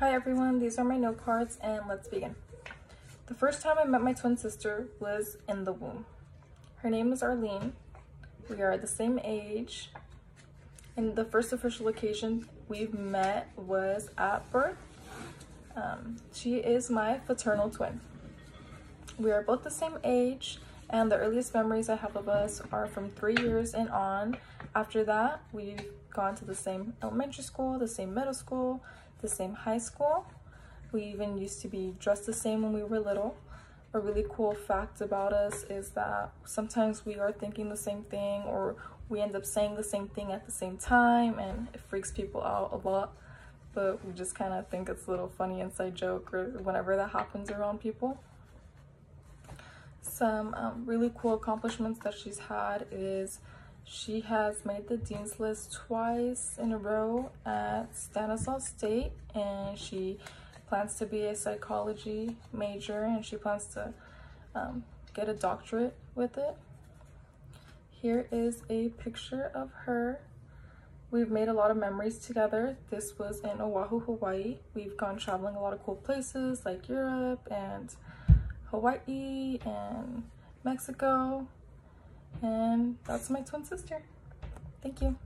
Hi everyone, these are my note cards and let's begin. The first time I met my twin sister was in the womb. Her name is Arlene. We are the same age. And the first official occasion we've met was at birth. Um, she is my fraternal twin. We are both the same age and the earliest memories I have of us are from three years and on. After that, we've gone to the same elementary school, the same middle school, the same high school. We even used to be dressed the same when we were little. A really cool fact about us is that sometimes we are thinking the same thing or we end up saying the same thing at the same time and it freaks people out a lot. But we just kind of think it's a little funny inside joke or whenever that happens around people. Some um, really cool accomplishments that she's had is she has made the Dean's List twice in a row at Stanislaus State and she plans to be a psychology major and she plans to um, get a doctorate with it. Here is a picture of her. We've made a lot of memories together. This was in Oahu, Hawaii. We've gone traveling a lot of cool places like Europe and Hawaii and Mexico. And that's my twin sister. Thank you.